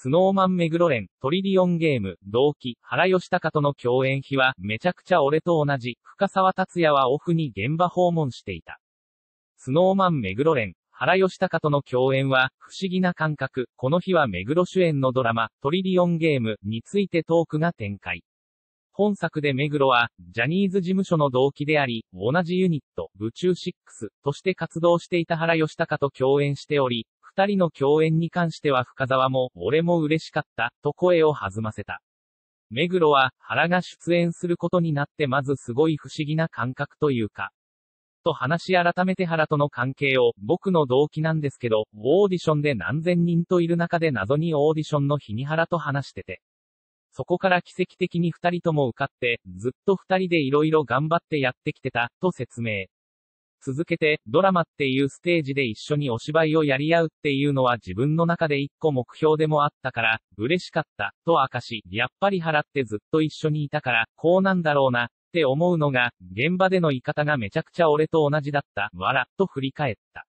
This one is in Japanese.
スノーマンメグロレン、トリリオンゲーム、同期、原吉高との共演日は、めちゃくちゃ俺と同じ、深沢達也はオフに現場訪問していた。スノーマンメグロレン、原吉高との共演は、不思議な感覚、この日は目黒主演のドラマ、トリリオンゲームについてトークが展開。本作で目黒は、ジャニーズ事務所の同期であり、同じユニット、宇宙6として活動していた原吉高と共演しており、二人の共演に関しては深沢も、俺も嬉しかった、と声を弾ませた。目黒は、原が出演することになってまずすごい不思議な感覚というか、と話し改めて原との関係を、僕の動機なんですけど、オーディションで何千人といる中で謎にオーディションの日に原と話してて。そこから奇跡的に二人とも受かって、ずっと二人で色々頑張ってやってきてた、と説明。続けて、ドラマっていうステージで一緒にお芝居をやり合うっていうのは自分の中で一個目標でもあったから、嬉しかった、と明かし、やっぱり払ってずっと一緒にいたから、こうなんだろうな、って思うのが、現場での言い方がめちゃくちゃ俺と同じだった、わら、と振り返った。